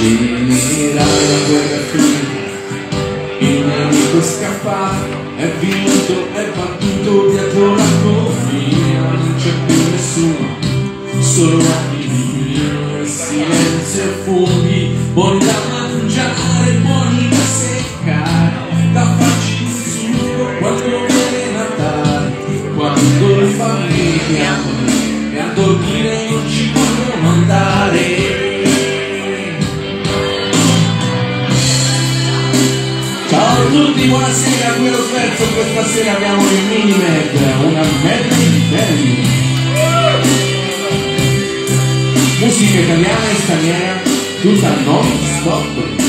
Terminerà la guerra qui, il nemico scappa, è vinto, è battuto dietro la confina, non c'è più nessuno, solo la di vino e silenzio e funghi, buoni da mangiare, buoni da seccare, da farci sugo quando viene Natale, quando le famiglie amano e a. tutti, buonasera, qui lo scherzo, questa sera abbiamo il Minimed, una Melody Band. Musica italiana e straniera, tutta non stop.